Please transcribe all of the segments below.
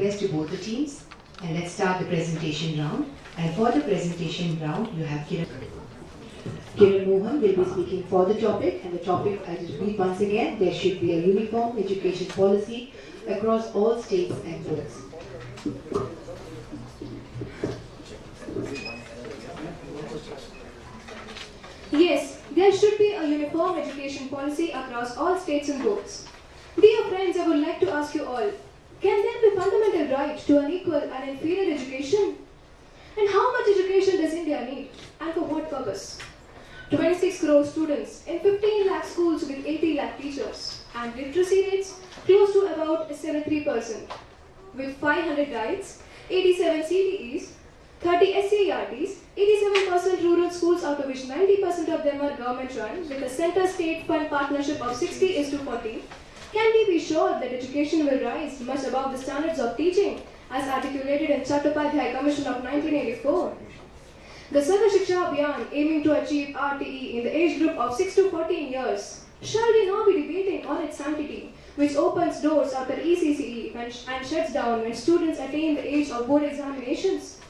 best to both the teams. And let's start the presentation round. And for the presentation round, you have Kiran. Kiran Mohan will be speaking for the topic. And the topic, I just repeat once again, there should be a uniform education policy across all states and boards. Yes, there should be a uniform education policy across all states and boards. Dear friends, I would like to ask you all, can there be fundamental right to an equal and inferior education? And how much education does India need? And for what purpose? 26 crore students in 15 lakh schools with 80 lakh teachers and literacy rates close to about 73%. With 500 guides, 87 CTEs, 30 SCERTs, 87% rural schools out of which 90% of them are government run with a center-state fund partnership of 60 is to 40, can we be sure that education will rise much above the standards of teaching as articulated in Chattopadhyay Commission of 1984? The Sarva Shiksha Abhiyan aiming to achieve RTE in the age group of 6 to 14 years, shall we now be debating on its sanctity, which opens doors after ECCE and, and shuts down when students attain the age of board examinations?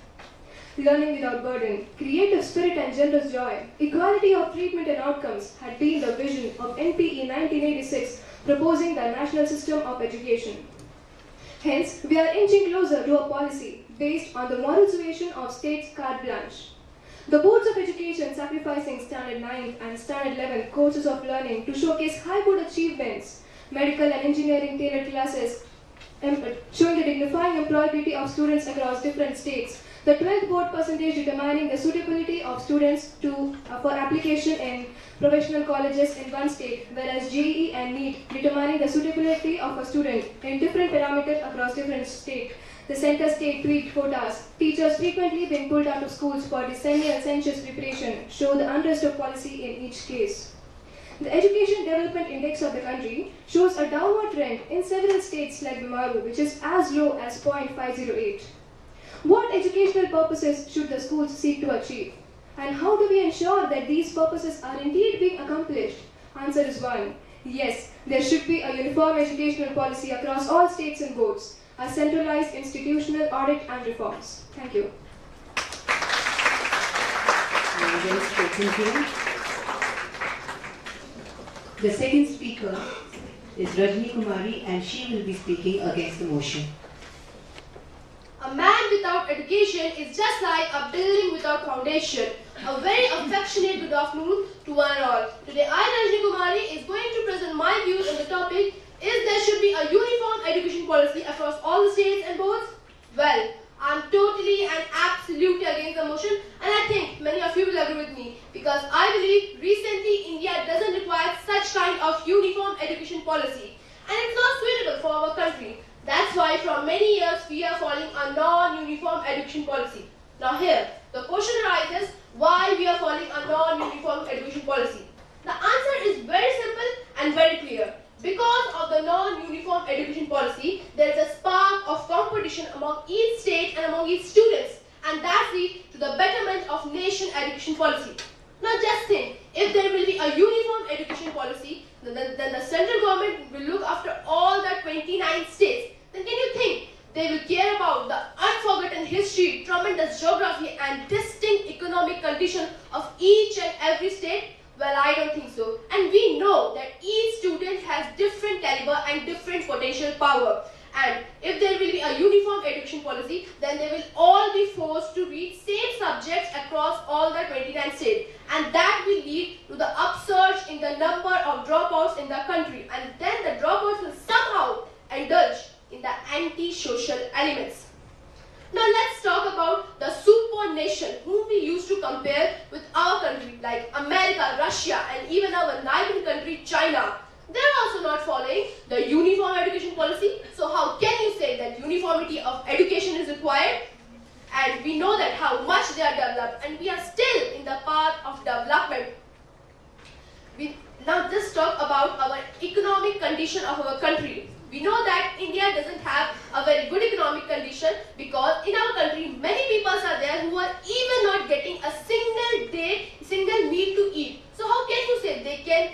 learning without burden, creative spirit and generous joy, equality of treatment and outcomes had been the vision of NPE 1986 proposing the national system of education. Hence, we are inching closer to a policy based on the moral suasion of state's carte blanche. The boards of education sacrificing Standard 9 and Standard 11 courses of learning to showcase high board achievements, medical and engineering tailored classes, showing the dignifying employability of students across different states, the 12th board percentage determining the suitability of students to, uh, for application in professional colleges in one state, whereas JEE and NEET determining the suitability of a student in different parameters across different states. The center state tweaked quotas. Teachers frequently being pulled out of schools for decennial census preparation show the unrest of policy in each case. The Education Development Index of the country shows a downward trend in several states like Bimaru, which is as low as 0.508. What educational purposes should the schools seek to achieve? And how do we ensure that these purposes are indeed being accomplished? Answer is one. Yes, there should be a uniform educational policy across all states and boards, a centralized institutional audit and reforms. Thank you. The second speaker is Rajni Kumari and she will be speaking against the motion. A man without education is just like a building without foundation. A very affectionate good afternoon to one and all. Today I, Rajni Kumari, is going to present my views on the topic is there should be a uniform education policy across all the states and boards? Well, I'm totally and absolutely against the motion and I think many of you will agree with me because I believe recently India doesn't require such kind of uniform education policy and it's not suitable for our country. That's why from many years we are following a non-uniform education policy. Now here, the question arises why we are following a non-uniform education policy. The answer is very simple and very clear. Because of the non-uniform education policy, there is a spark of competition among each state and among each students and that leads to the betterment of nation education policy. Now just think, if there will be a uniform education policy, then, then the central government will look after all the 29 states. Then can you think they will care about the unforgotten history, tremendous geography and distinct economic condition of each and every state? Well, I don't think so. And we know that each student has different caliber and different potential power. And if there will be a uniform education policy, then they will all be forced to read same subjects across all the 29 states. And that will lead to the upsurge in the number of dropouts in the country. And then the dropouts will somehow indulge in the anti-social elements. Now let's talk about the super nation whom we used to compare with our country like America, Russia and even our neighboring country China. They're also not following the uniform education policy. So how can you say that uniformity of education is required? And we know that how much they are developed and we are still in the path of development. We now just talk about our economic condition of our country. We know that India doesn't have a very good economic condition because in our country many people are there who are even not getting a single day, single meal to eat. So how can you say they can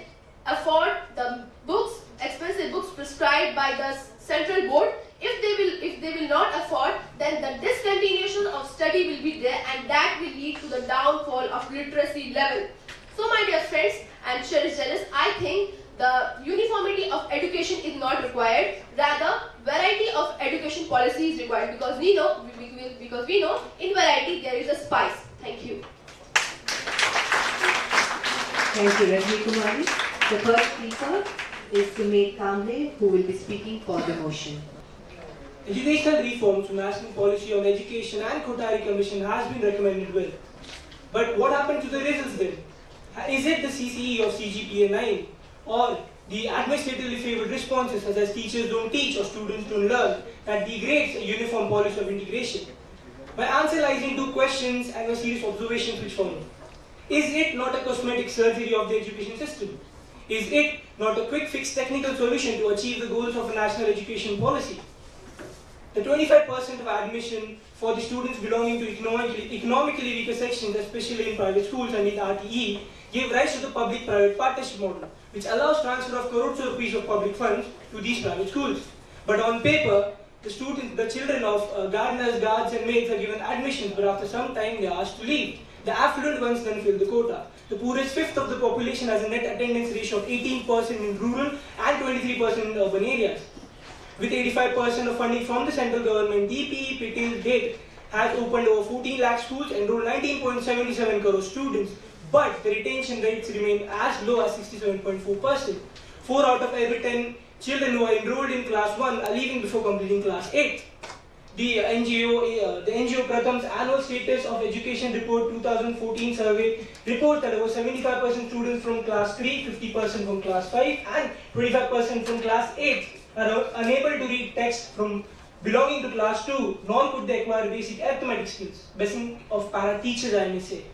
afford the books, expensive books prescribed by the central board if they will if they will not afford, then the discontinuation of study will be there and that will lead to the downfall of literacy level. So my dear friends and cherished jealous, I think the uniformity of education is not required. Rather, variety of education policy is required because we know, because we know in variety there is a spice. Thank you. Thank you, Rajni Kumari. The first speaker is Sumedh Kamble, who will be speaking for the motion. Educational reforms from National Policy on Education and Kothari Commission has been recommended well. But what happened to the results then? Is it the CCE or CGPA 9 or the administratively favored responses such as teachers don't teach or students don't learn that degrades a uniform policy of integration? My answer lies in two questions and a series of observations which follow. Is it not a cosmetic surgery of the education system? Is it not a quick fix technical solution to achieve the goals of a national education policy? The 25% of admission for the students belonging to economically, economically weaker sections, especially in private schools and in RTE, gave rise to the public-private partnership model, which allows transfer of crores of rupees of public funds to these private schools. But on paper, the students, the children of uh, gardeners, guards and maids are given admissions, but after some time they are asked to leave. The affluent ones then fill the quota. The poorest fifth of the population has a net attendance ratio of 18% in rural and 23% in urban areas. With 85% of funding from the central government, DPEP till date has opened over 14 lakh schools, enrolled 19.77 crore students, but the retention rates remain as low as 67.4%. 4 out of every 10 children who are enrolled in class 1 are leaving before completing class 8 the NGO, uh, the NGO Pratham's annual status of education report 2014 survey reports that over 75% students from class 3, 50% from class 5 and 25% from class 8 are unable to read text from belonging to class 2 nor could they acquire basic arithmetic skills, blessing of para teachers I may say.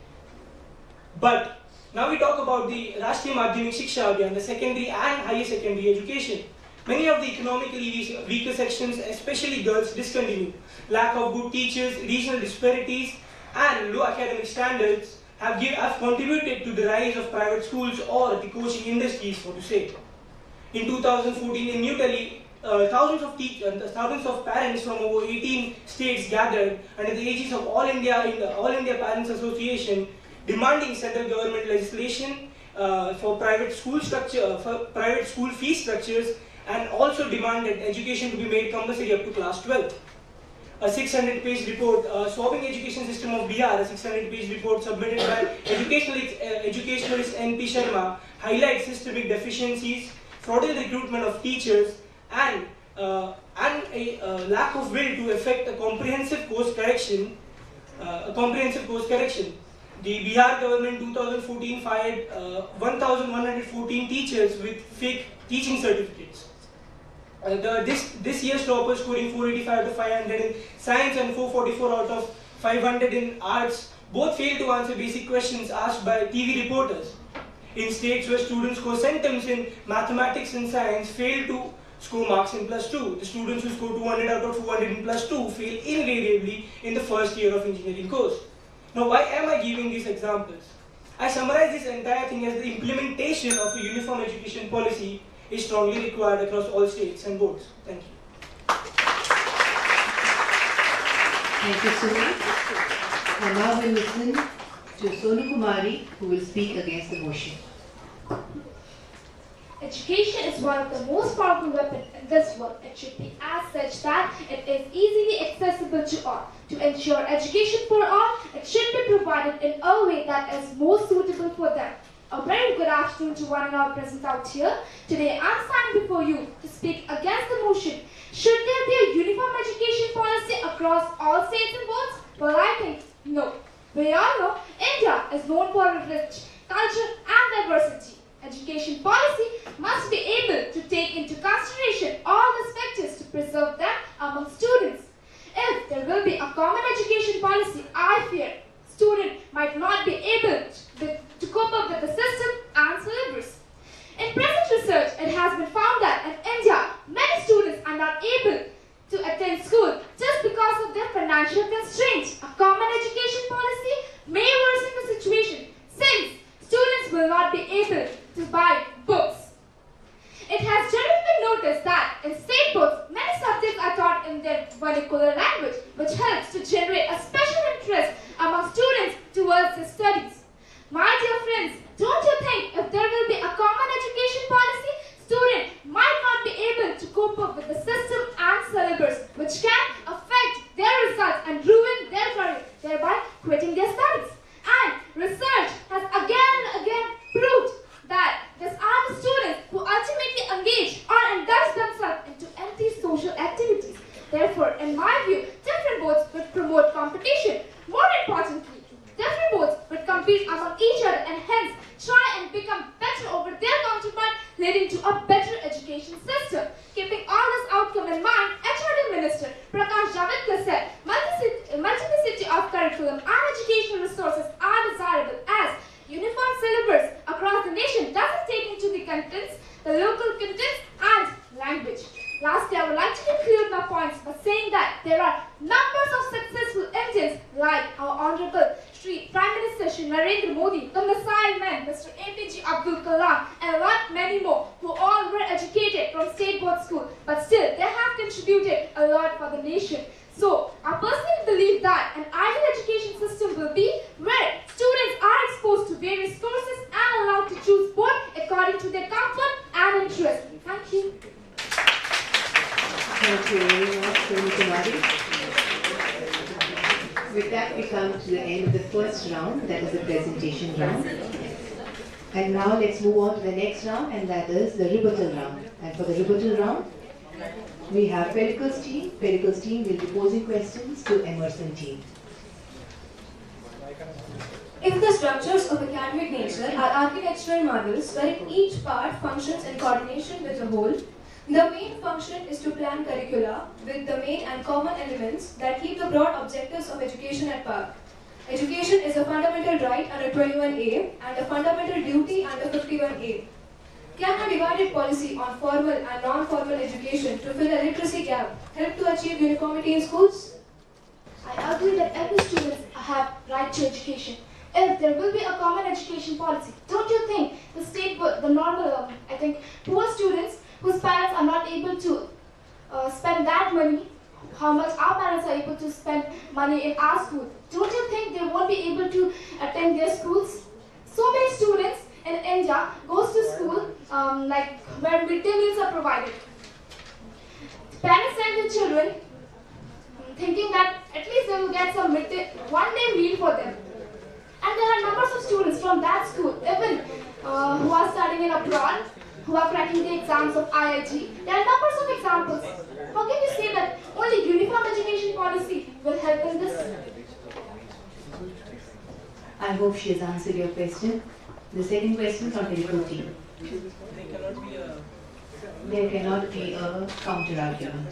But now we talk about the Rashtriya Madhyamik Shiksha Abhiyan, the secondary and higher secondary education. Many of the economically weaker sections, especially girls, discontinue. Lack of good teachers, regional disparities, and low academic standards have, give, have contributed to the rise of private schools or the coaching industries, so to say. In 2014, in New Delhi, uh, thousands of uh, thousands of parents from over 18 states gathered under the aegis of All India in All India Parents Association, demanding central government legislation uh, for private school structure, for private school fee structures and also demanded education to be made compulsory up to class 12. A 600 page report, uh, Swabbing Education System of Bihar, a 600 page report submitted by educationalist, uh, educationalist N.P. Sharma highlights systemic deficiencies, fraudulent recruitment of teachers, and, uh, and a uh, lack of will to effect a comprehensive course correction, uh, a comprehensive course correction. The Bihar government 2014 fired uh, 1,114 teachers with fake teaching certificates. Uh, the, this, this year's topper scoring 485 out of 500 in science and 444 out of 500 in arts both failed to answer basic questions asked by TV reporters. In states where students score centums in mathematics and science fail to score marks in plus 2. The students who score 200 out of 200 in plus 2 fail invariably in the first year of engineering course. Now why am I giving these examples? I summarize this entire thing as the implementation of a uniform education policy is strongly required across all states and boards. Thank you. Thank you, Sumi. And now we'll listen to Sonu Kumari, who will speak against the motion. Education is one of the most powerful weapons in this world. It should be as such that it is easily accessible to all. To ensure education for all, it should be provided in a way that is most suitable for them. A very good afternoon to one and all present out here. Today I'm standing before you to speak against the motion. Should there be a uniform education policy across all states and boards? Well, I think no. We all know India is known for its rich culture and diversity. Education policy must be able to take into consideration all the factors to preserve them among students. If there will be a common education policy, I fear student might not be able to, to cope up with the system and syllabus. In present research, it has been found that in India, many students are not able to attend school just because of their financial constraints. A common education policy may worsen the situation since students will not be able to buy books. It has generally been noticed that in state books, many subjects are taught in in their vernacular language, which helps to generate a special interest among students towards their studies. My dear friends, don't you think if there will be a common education policy, students might not be able to cope up with the system and syllabus, which can affect their results and ruin their career, thereby quitting their studies. And research has again and again proved that these are the students who ultimately engage or indulge themselves into empty social activities. Therefore, in my view, different boards would promote competition. More importantly, different boards would among each other and hence try and become better over their counterpart, leading to a better education system. Keeping all this outcome in mind, HRD Minister Prakash Javadekar said, "Multici- multiplicity of curriculum and educational resources are desirable as uniform syllabus across the nation doesn't take into the contents, the local contents and language. Lastly, I would like to conclude my points by saying that there are numbers of successful Indians like our Honorable Shri Prime Minister Shri Narendra Modi, the Missile Man, Mr. APJ Abdul Kalam, and a lot many more who all were educated from state board school, but still they have contributed a lot for the nation. So, I personally believe that an ideal education system will be where students are exposed to various courses and allowed to choose both according to their comfort and interest. Thank you. Thank you very much, Sonu Kumari. With that, we come to the first round, that is the presentation round. And now let's move on to the next round, and that is the rebuttal round. And for the rebuttal round, we have Pericles team. Pericles team will be posing questions to Emerson team. If the structures of academic nature are architectural models wherein each part functions in coordination with the whole, the main function is to plan curricula with the main and common elements that keep the broad objectives of education at par. Education is a fundamental right under 21A and a fundamental duty under 51A. Can a divided policy on formal and non-formal education to fill a literacy gap help to achieve uniformity in schools? I agree that every student have right to education. If there will be a common education policy, don't you think the state, the normal, um, I think, poor students whose parents are not able to uh, spend that money, how much our parents are able to spend money in our school, don't you think they won't be able to attend their schools? So many students in India goes to school um, like where midday meals are provided. Parents send their children thinking that at least they will get some midday, one day meal for them. And there are numbers of students from that school, even uh, who are studying in abroad, who are cracking the exams of IIT. There are numbers of examples. How can you say that only uniform education policy will help in this? I hope she has answered your question. The second question be a There cannot be a counter argument.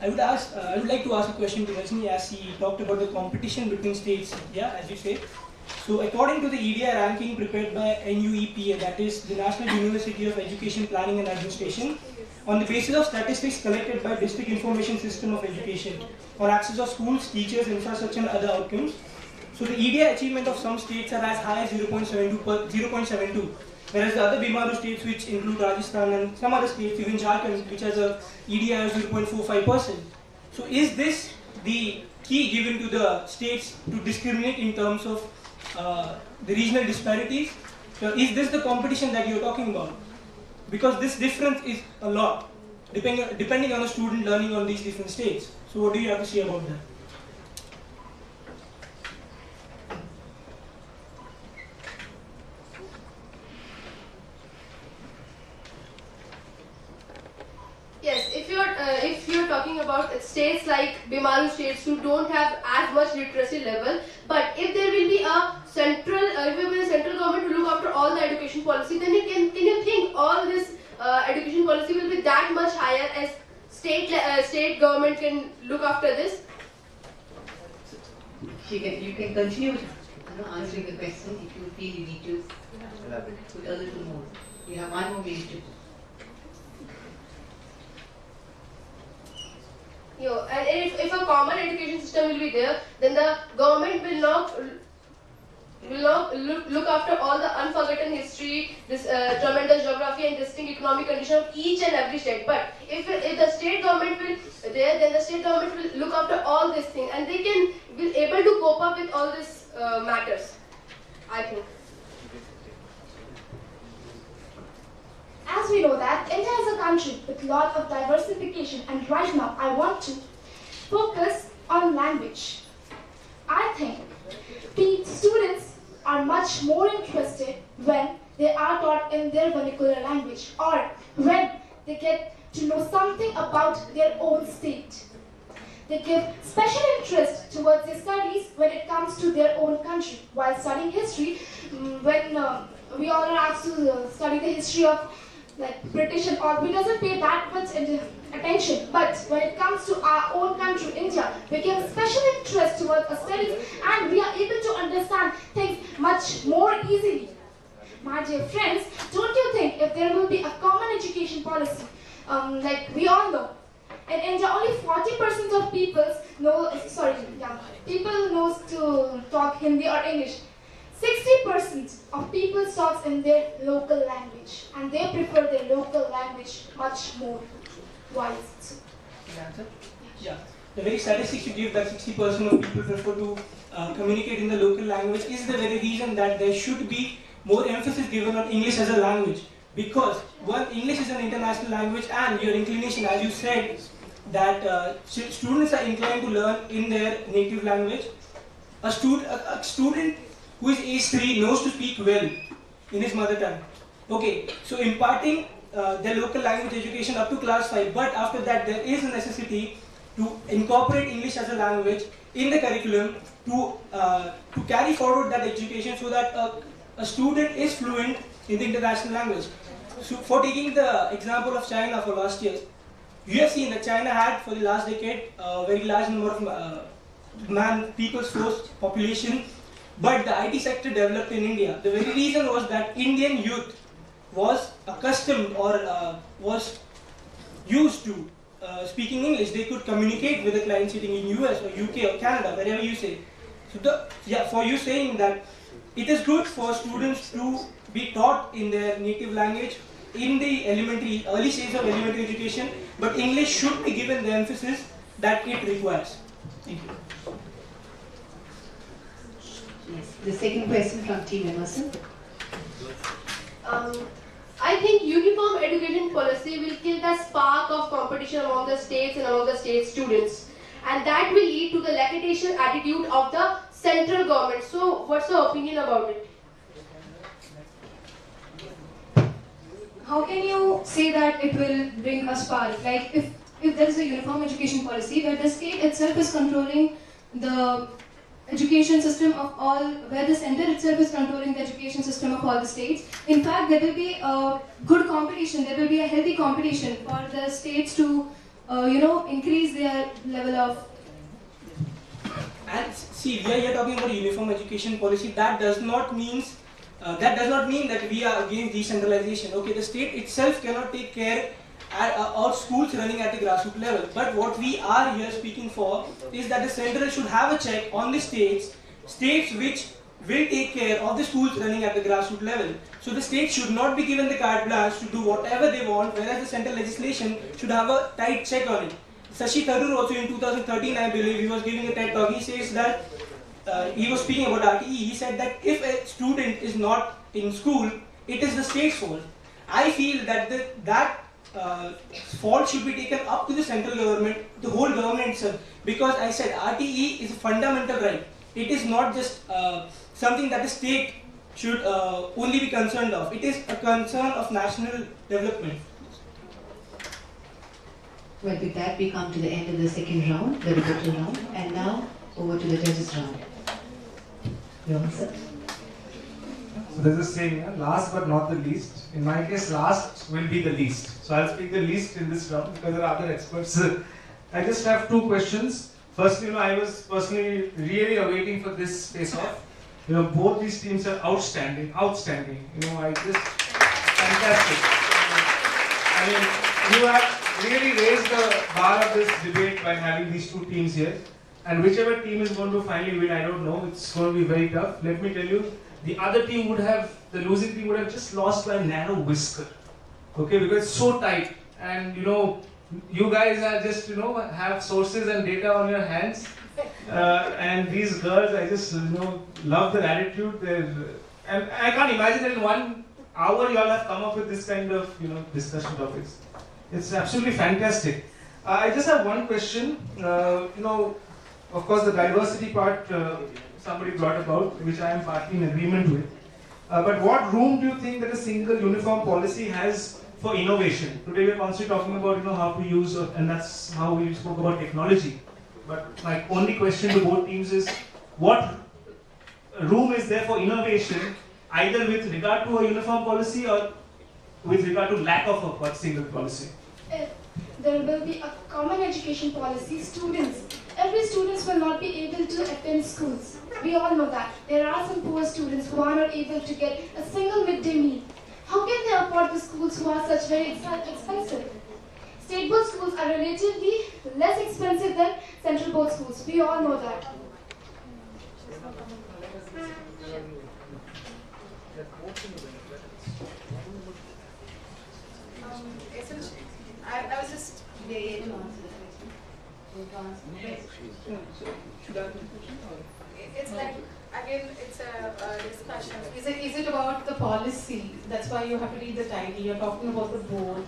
I would ask, uh, I would like to ask a question to Rajni as he talked about the competition between states, yeah, as you say. So according to the EDI ranking prepared by NUEPA, that is the National University of Education Planning and Administration, on the basis of statistics collected by District Information System of Education on access of schools, teachers, infrastructure and other outcomes. So the EDI achievement of some states are as high as 0.72, per, 0.72 whereas the other Bimaru states which include Rajasthan and some other states, even Jharkhand, which has a EDI of 0.45%. So is this the key given to the states to discriminate in terms of uh, the regional disparities? So is this the competition that you're talking about? Because this difference is a lot, depending, depending on the student learning on these different states. So what do you have to say about that? Yes, if you're uh, if you're talking about states like Bimaru states who don't have as much literacy level, but if there will be a central, uh, if there will be a central government to look after all the education policy, then you can can you think all this uh, education policy will be that much higher as state uh, state government can look after this? She can, you can continue answering the question if you feel you need to put a little more. You have one more minute to. You know, and if, if a common education system will be there, then the government will not will now look, look after all the unforgotten history, this uh, tremendous geography and distinct economic condition of each and every state. But if, if the state government will there, then the state government will look after all these things and they can be able to cope up with all these uh, matters. I think. As we know that India is a country with lot of diversification and right now I want to focus on language. I think the students are much more interested when they are taught in their vernacular language or when they get to know something about their own state. They give special interest towards their studies when it comes to their own country. While studying history, mm, when uh, we all are asked to uh, study the history of like British and all, we doesn't pay that much attention. But when it comes to our own country, India, we give special interest towards our studies and we are able to understand things much more easily. My dear friends, don't you think if there will be a common education policy, um, like we all know, in India only 40% of people know, sorry, yeah, people knows to talk Hindi or English. 60% of people talk in their local language and they prefer their local language much more. Why is it? Answer? Yeah. The very statistics you give that 60% of people prefer to uh, communicate in the local language is the very reason that there should be more emphasis given on English as a language. Because one, English is an international language and your inclination, as you said, that uh, students are inclined to learn in their native language. A, stud- a, a student who is age 3 knows to speak well in his mother tongue. Okay, so imparting uh, their local language education up to class 5, but after that there is a necessity to incorporate English as a language in the curriculum to, uh, to carry forward that education so that a, a student is fluent in the international language. So for taking the example of China for last year, you have seen that China had for the last decade a very large number of uh, man people's force population, but the IT sector developed in India. The very reason was that Indian youth was accustomed or uh, was used to uh, speaking English. They could communicate with a client sitting in US or UK or Canada, wherever you say. So the yeah, for you saying that it is good for students to be taught in their native language in the elementary early stage of elementary education, but English should be given the emphasis that it requires. Thank you. Yes. The second question from Team Emerson. Um, I think uniform education policy will kill the spark of competition among the states and among the state students. And that will lead to the lackadaisical attitude of the central government. So, what's your opinion about it? How can you say that it will bring a spark? Like if, if there is a uniform education policy where the state itself is controlling the education system of all, where the center itself is controlling the education system of all the states. In fact, there will be a good competition, there will be a healthy competition for the states to, uh, you know, increase their level of And see, we are here talking about uniform education policy. That does not means uh, that does not mean that we are against decentralization. Okay, the state itself cannot take care at, uh, or schools running at the grassroots level. But what we are here speaking for is that the central should have a check on the states, states which will take care of the schools running at the grassroots level. So the state should not be given the carte blanche to do whatever they want, whereas the central legislation should have a tight check on it. Shashi Tharoor also in 2013, I believe, he was giving a TED talk. He says that uh, he was speaking about RTE. He said that if a student is not in school, it is the state's fault. I feel that the, that uh, fault should be taken up to the central government, the whole government itself. Because I said RTE is a fundamental right. It is not just uh, something that the state should uh, only be concerned of. It is a concern of national development. Well, with that, we come to the end of the second round, the rebuttal round, and now over to the judges round. Your answer. So this is saying, last but not the least. In my case, last will be the least. So I'll speak the least in this round because there are other experts. I just have two questions. First, you know, I was personally really awaiting for this face-off. You know, both these teams are outstanding, outstanding. You know, I just fantastic. I mean, you have really raised the bar of this debate by having these two teams here. and whichever team is going to finally win, I don't know. It's going to be very tough. Let me tell you, the other team would have, the losing team would have just lost by a narrow whisker. Okay, because it's so tight, and you know, you guys are just you know have sources and data on your hands. Uh, and these girls, I just you know love their attitude. Their and I can't imagine that in one hour you all have come up with this kind of you know discussion topics. It's absolutely fantastic. Uh, I just have one question. Uh, you know, of course, the diversity part uh, somebody brought about, which I am partly in agreement with. Uh, but what room do you think that a single uniform policy has for innovation? Today we're constantly talking about you know how to use, uh, and that's how we spoke about technology. But my only question to both teams is, what room is there for innovation, either with regard to a uniform policy or with regard to lack of a single policy? If there will be a common education policy, students, every students will not be able to attend schools. We all know that. There are some poor students who are not able to get a single midday meal. How can they afford the schools who are such very expensive? State board schools are relatively less expensive than central board schools. We all know that. Um, I, I was just. It's like, again, it's a, discussion. Is it, is it about the policy? That's why you have to read the title. You're talking about the board.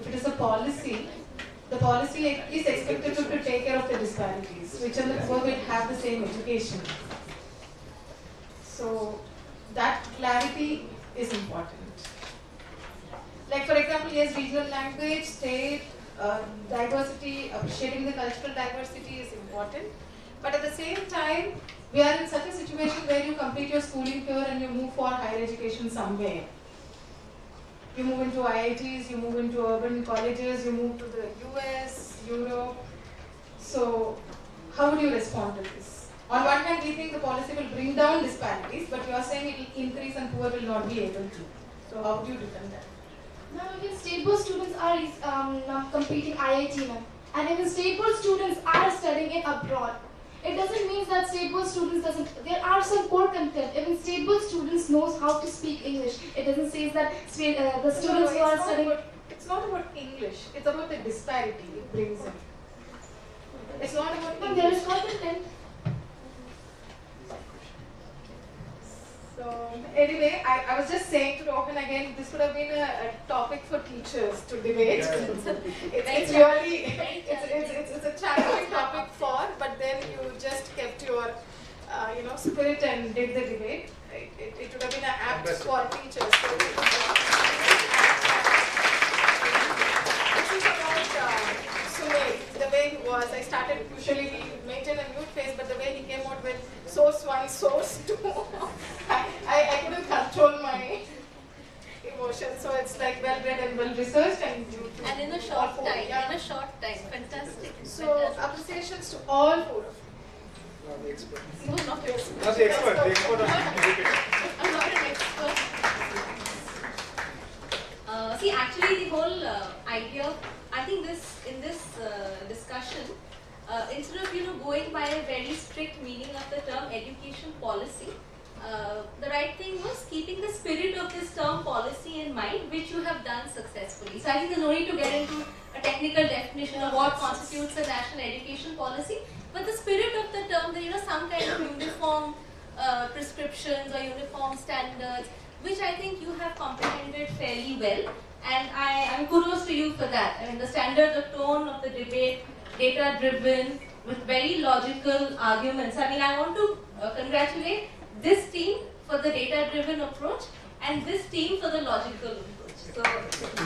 If it is a policy, the policy is expected to, to take care of the disparities, which in the poor will have the same education. So that clarity is important. Like for example, yes, regional language, state, uh, diversity, appreciating the cultural diversity is important. But at the same time, we are in such a situation where you complete your schooling here and you move for higher education somewhere. You move into IITs, you move into urban colleges, you move to the US, Europe. So, how would you respond to this? On one hand, we think the policy will bring down disparities, but you are saying it will increase and poor will not be able to. So, how do you defend that? Now even state board students are um, IIT now. And even state board students are studying it abroad. It doesn't mean that state board students doesn't, there are some core content. Even state board students knows how to speak English. It doesn't say that state, uh, the students who No, no, are studying. about- It's not about English, it's about the disparity it brings in. It's not about And there is English. content. So, anyway, I, I was just saying to Rohan again, this would have been a, a topic for teachers to debate. it's, it's really, it's, it's, it's, it's a challenging topic for, but then you just kept your, uh, you know, spirit and did the debate. It, it, it would have been an apt for teachers. So, this is about uh, Sumedh, the way he was. I started, usually maintain a mute face, but the way he came out with source one, source two, I, I, I couldn't control my emotions. So it's like well read and well researched and you And in a short four, time, yeah. in a short time, fantastic. So fantastic. appreciations to all four of you. No, not the expert. Not the expert, the expert. I'm not an expert. Uh, see, actually, the whole uh, idea, I think this in this uh, discussion, uh, instead of you know going by a very strict meaning of the term education policy, uh, the right thing was keeping the spirit of this term policy in mind, which you have done successfully. So I think there's no need to get into a technical definition of what constitutes a national education policy, but the spirit of the term, that you know, some kind of uniform uh, prescriptions or uniform standards, which I think you have comprehended fairly well. And I am kudos to you for that. I mean, the standard, the tone of the debate, data driven, with very logical arguments. I mean, I want to uh, congratulate this team for the data driven approach and this team for the logical approach. So,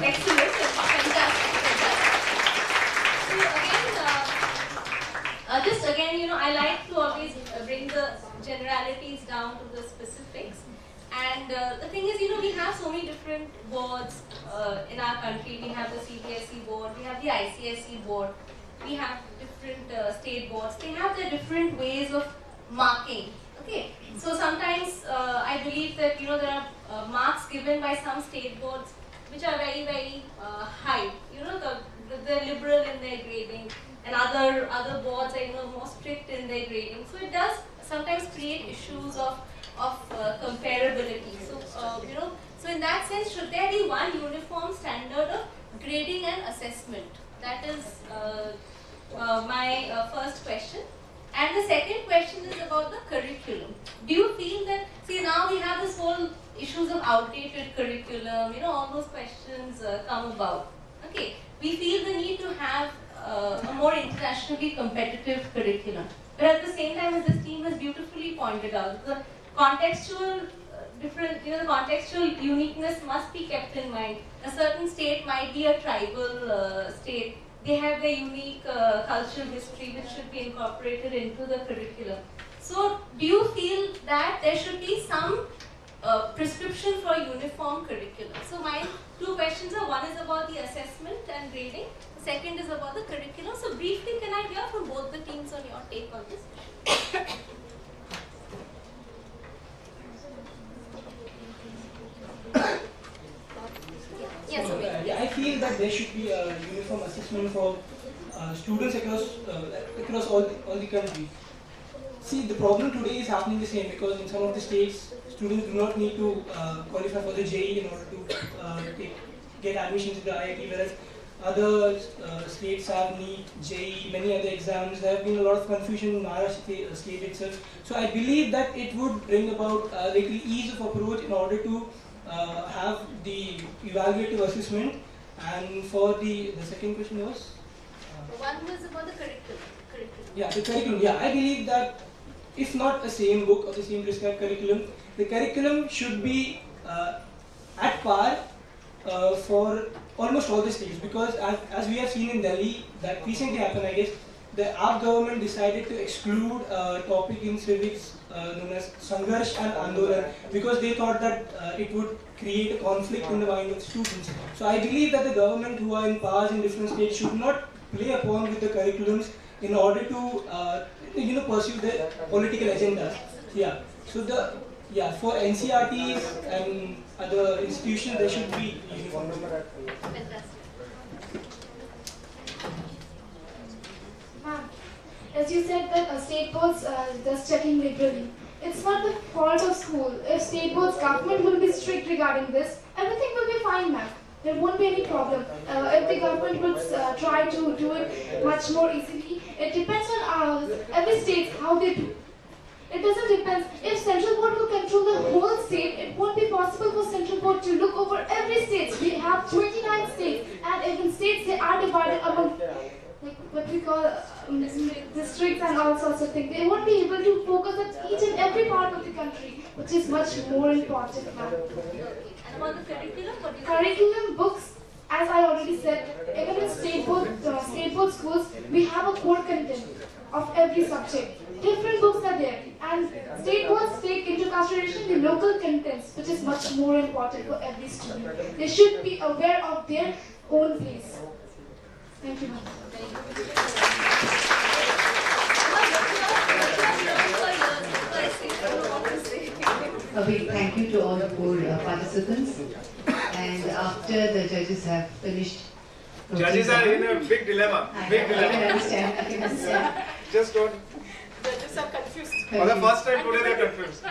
excellent fantastic. fantastic. So, again, uh, uh, just again, you know, I like to always bring the generalities down to the specifics. And uh, the thing is, you know, we have so many different boards uh, in our country. We have the CBSE board, we have the ICSE board, we have different uh, state boards. They have their different ways of marking. Okay, so sometimes uh, I believe that you know there are uh, marks given by some state boards which are very very uh, high. You know the th- they're liberal in their grading, and other other boards are you know more strict in their grading. So it does sometimes create issues of of uh, comparability. So uh, you know, so in that sense, should there be one uniform standard of grading and assessment? That is uh, uh, my uh, first question. And the second question is about the curriculum. Do you feel that, see now we have this whole issues of outdated curriculum, you know, all those questions uh, come about. Okay, we feel the need to have a more internationally competitive curriculum. But at the same time, as this team has beautifully pointed out, the contextual different, you know, the contextual uniqueness must be kept in mind. A certain state might be a tribal uh, state. They have their unique uh, cultural history which should be incorporated into the curriculum. So, do you feel that there should be some uh, prescription for uniform curriculum? So, my two questions are one is about the assessment and grading, the second is about the curriculum. So, briefly, can I hear from both the teams on your take on this Yes, yeah, I feel that there should be a uniform assessment for uh, students across uh, across all the, all the country. See, the problem today is happening the same because in some of the states, students do not need to uh, qualify for the JEE in order to uh, take, get admissions to the IIT, whereas other uh, states have NEET, JEE, many other exams. There have been a lot of confusion in Maharashtra uh, state itself. So I believe that it would bring about a little ease of approach in order to uh, have the evaluative assessment. And for the the second question was. uh, One was about the curriculum. curriculum. yeah, the curriculum. Yeah, I believe that if not the same book or the same prescribed curriculum, the curriculum should be uh, at par uh, for almost all the states because as, as we have seen in Delhi, that recently happened, I guess, the AAP government decided to exclude a topic in civics uh, known as Sangharsh and Andolan because they thought that uh, it would create a conflict in the mind of students. So I believe that the government who are in powers in different states should not play upon with the curriculums in order to uh, you know pursue their political agendas. Yeah. So the yeah for NCERTs and other institutions there should be uniform. Fantastic. Ma'am, as you said that uh, state boards uh, does checking liberally. It's not the fault of school. If state boards government will be strict regarding this, everything will be fine, ma'am. There won't be any problem. Uh, if the government would uh, try to do it much more easily, it depends on uh, every state how they do. It doesn't depend. If central board will control the whole state, it won't be possible for central board to look over every state. We have 29 states, and even states they are divided among like what we call um, districts and all sorts of things. They won't be able to focus at each and every part of the country, which is much more important now. And about the curriculum, what do you think? Curriculum books, as I already said, even in state board, uh, state board schools, we have a core content of every subject. Different books are there, and state boards take into consideration the local contents, which is much more important for every student. They should be aware of their own place. Thank you. ma'am. A big thank you to all the four uh, participants. And after the judges have finished. Judges are in a big dilemma. I Big I can dilemma. understand, I can understand. Just don't. Judges are confused. For the first time today, they're confused.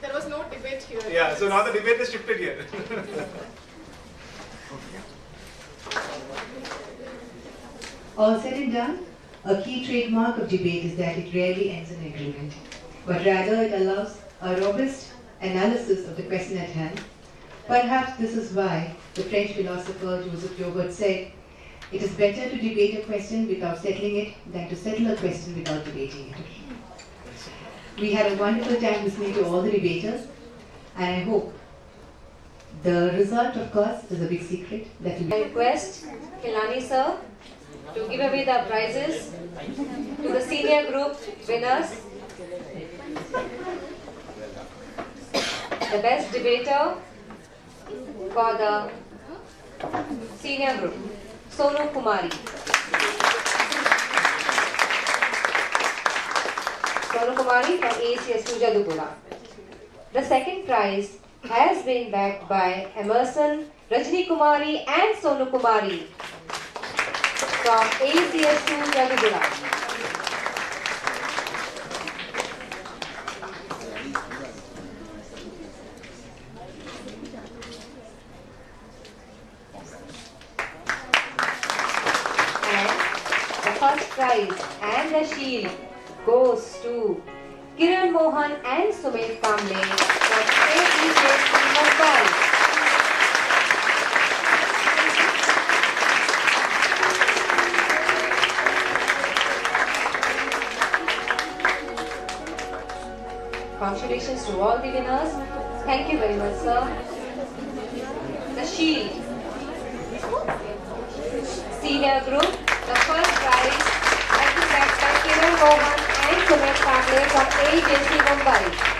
There was no debate here. Yeah, so now the debate is shifted here. All said and done, a key trademark of debate is that it rarely ends in agreement, but rather it allows a robust analysis of the question at hand. Perhaps this is why the French philosopher Joseph Joubert said, it is better to debate a question without settling it than to settle a question without debating it. We had a wonderful time listening to all the debaters, and I hope the result, of course, is a big secret that will be I request Kilani sir to give away the prizes to the senior group winners. The best debater for the senior group, Sonu Kumari. Sonu Kumari from AECS Jaduguda. The second prize has been backed by Emerson, Rajni Kumari and Sonu Kumari from ACS2 Raghuram. And the first prize and the shield goes to Kiran Mohan and Sumedh Kamble. Congratulations to all the winners. Thank you very much, sir. The shield. Senior group, the first prize been backed by Kiran Mohan and Sumedh Kamble from AEJC Mumbai.